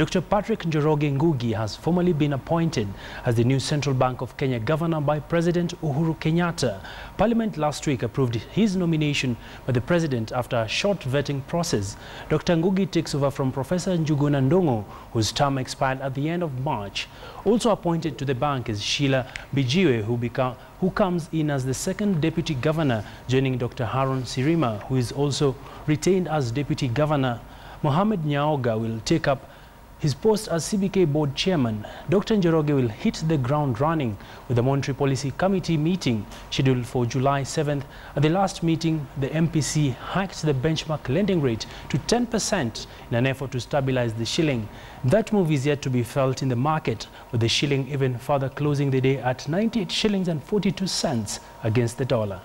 Dr. Patrick Njoroge Ngugi has formally been appointed as the new Central Bank of Kenya governor by President Uhuru Kenyatta. Parliament last week approved his nomination by the president after a short vetting process. Dr. Ngugi takes over from Professor Njuguna Ndung'u, whose term expired at the end of March. Also appointed to the bank is Sheila M'Mbijjewe, who, who comes in as the second deputy governor, joining Dr. Haron Sirima, who is also retained as deputy governor. Mohamed Nyaoga will take up his post as CBK board chairman. Dr. Njoroge will hit the ground running with the Monetary Policy Committee meeting scheduled for July 7th. At the last meeting, the MPC hiked the benchmark lending rate to 10% in an effort to stabilize the shilling. That move is yet to be felt in the market, with the shilling even further closing the day at 98 shillings and 42 cents against the dollar.